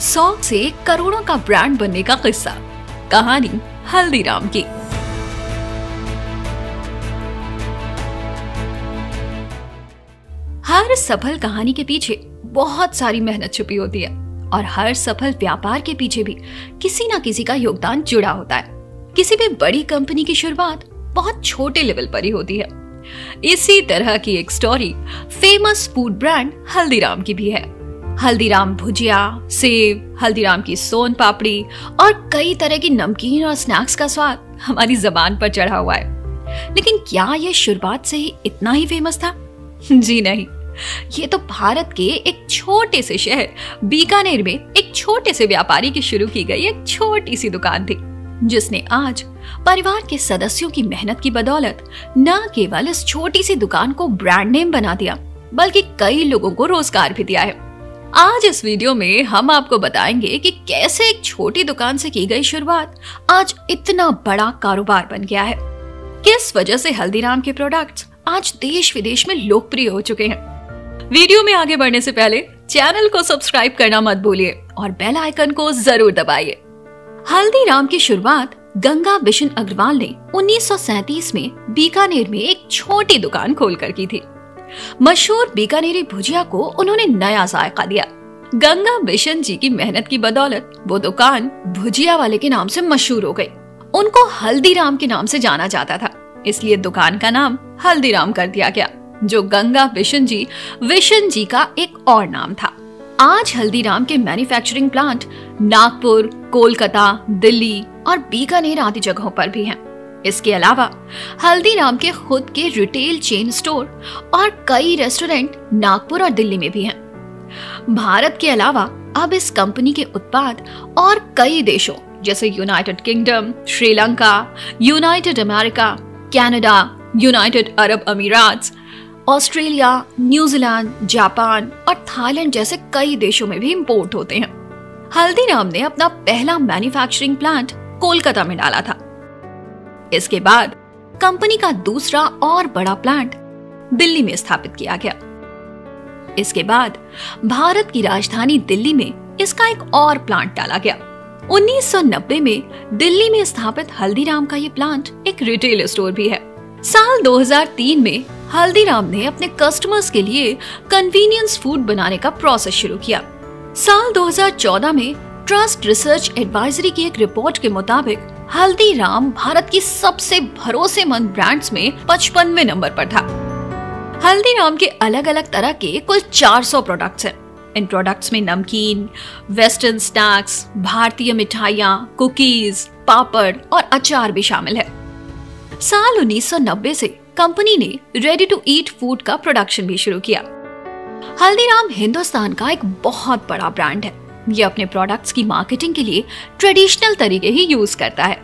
सौ से करोड़ों का ब्रांड बनने का किस्सा। कहानी हल्दीराम की। हर सफल कहानी के पीछे बहुत सारी मेहनत छुपी होती है और हर सफल व्यापार के पीछे भी किसी ना किसी का योगदान जुड़ा होता है। किसी भी बड़ी कंपनी की शुरुआत बहुत छोटे लेवल पर ही होती है। इसी तरह की एक story famous food brand Haldiram की भी है। हल्दीराम भुजिया सेब हल्दीराम की सोन पापड़ी और कई तरह की नमकीन और स्नैक्स का स्वाद हमारी जबान पर चढ़ा हुआ है। लेकिन क्या यह शुरुआत से ही इतना ही फ़ेमस था? जी नहीं। ये तो भारत के एक छोटे से शहर, बीकानेर में एक छोटे से व्यापारी की शुरू की गई एक छोटी सी दुकान थी, जिसने आज परिवार के सदस्यों की मेहनत की बदौलत न केवल इस छोटी सी दुकान को ब्रांड नेम बना दिया, बल्कि कई लोगों को रोज़गार भी दिया है। आज इस वीडियो में हम आपको बताएँगे कि कैसे एक छोटी दुकान से की गई शुरुआत आज इतना बड़ा कारोबार बन गया है। किस वजह से हल्दीराम के प्रोडक्ट्स आज देश विदेश में लोकप्रिय हो चुके हैं। वीडियो में आगे बढ़ने से पहले चैनल को सब्सक्राइब करना मत भूलिए और बेल आइकन को ज़रूर दबाइए। हल्दीराम की शुरुआत गंगा बिशन अग्रवाल ने 1937 में बीकानेर में एक छोटी दुकान खोलकर की थी। मशहूर बीकानेरी भुजिया को उन्होंने नया जायका दिया। गंगा बिशन जी की मेहनत की बदौलत वो दुकान भुजिया वाले के नाम से मशहूर हो गई। उनको हल्दीराम के नाम से जाना जाता था। इसलिए दुकान का नाम हल्दीराम कर दिया गया, जो गंगा बिशन जी विशन जी का एक और नाम था। आज हल्दीराम के मैन्युफैक्चरिंग प्लांट नागपुर, कोलकाता, दिल्ली और बीकानेर आदि जगहों पर भी हैं। इसके अलावा हल्दीराम के खुद के रिटेल चेन स्टोर और कई रेस्टोरेंट नागपुर और दिल्ली में भी हैं। भारत के अलावा अब इस कंपनी के उत्पाद और कई देशों जैसे United Kingdom Sri Lanka United America Canada, United Arab Emirates Australia New Zealand Japan और थाईलैंड जैसे कई देशों में भी इम्पोर्ट होते हैं हल्दीराम ने अपना पहला मैन्युफैक्चरिंग प्लांट कोलकाता में डाला था इसके बाद कंपनी का दूसरा और बड़ा प्लांट दिल्ली में स्थापित किया गया। इसके बाद भारत की राजधानी दिल्ली में इसका एक और प्लांट डाला गया। 1990 में दिल्ली में स्थापित हल्दीराम का ये प्लांट एक रिटेल स्टोर भी है। साल 2003 में हल्दीराम ने अपने कस्टमर्स के लिए कन्वीनियंस फ़ूड बनाने का प्रोसेस शुरू किया। साल 2014 में ट्रस्ट रिसर्च एडवाइजरी की एक रिपोर्ट के मुताबिक हल्दीराम भारत की सबसे भरोसेमंद ब्रांड्स में पचपनवे नंबर पर था। हल्दीराम के अलग अलग तरह के कुल 400 प्रोडक्ट्स हैं। इन प्रोडक्ट्स में नमकीन वेस्टर्न स्नैक्स भारतीय मिठाइयाँ कुकीज पापड़ और अचार भी शामिल है। साल 1990 से कंपनी ने रेडी टू ईट फ़ूड का प्रोडक्शन भी शुरू किया। हल्दीराम हिंदुस्तान का एक बहुत बड़ा ब्रांड है। ये अपने प्रोडक्ट्स की मार्केटिंग के लिए ट्रेडिशनल तरीके ही यूज़ करता है।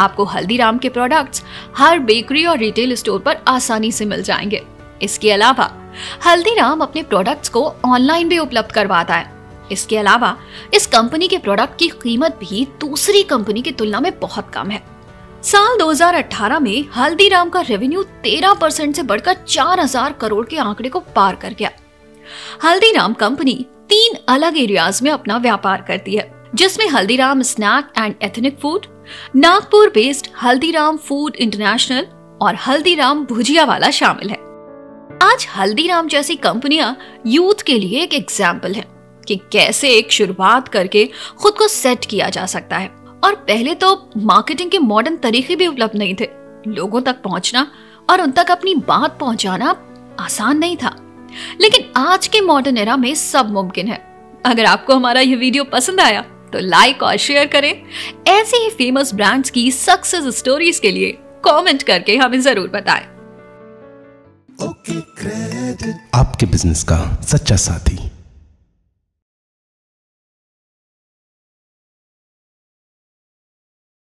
आपको हल्दीराम के प्रोडक्ट्स हर बेकरी और रिटेल स्टोर पर आसानी से मिल जाएँगे। इसके अलावा, हल्दीराम अपने प्रोडक्ट्स को ऑनलाइन भी उपलब्ध करवाता है। इसके अलावा, इस कंपनी के प्रोडक्ट की कीमत भी दूसरी कंपनी की तुलना में बहुत कम है। साल 2018 में हल्दीराम का रेवेन्यू 13 परसेंट से बढ़कर 4000 करोड़ के आंकड़े को पार कर गया। हल्दीराम कंपनी तीन अलग एरियाज़ में अपना व्यापार करती है, जिसमें Haldiram snack and ethnic food Nagpur based Haldiram food international और हल्दीराम भुजिया वाला शामिल है। आज हल्दीराम जैसी कंपनियाँ यूथ के लिए एक एग्ज़ाम्पल है कि कैसे एक शुरुआत करके खुद को सेट किया जा सकता है। और पहले तो मार्केटिंग के मॉडर्न तरीके भी उपलब्ध नहीं थे। लोगों तक पहुँचना और उन तक अपनी बात पहुंचाना आसान नहीं था। लेकिन आज के मॉडर्न एरा में सब मुमकिन है। अगर आपको हमारा ये वीडियो पसंद आया तो लाइक और शेयर करें। ऐसे ही फ़ेमस ब्रांड्स की सक्सेस स्टोरीज के लिए कमेंट करके हमें ज़रूर बताएँ। आपके बिज़नेस का सच्चा साथी।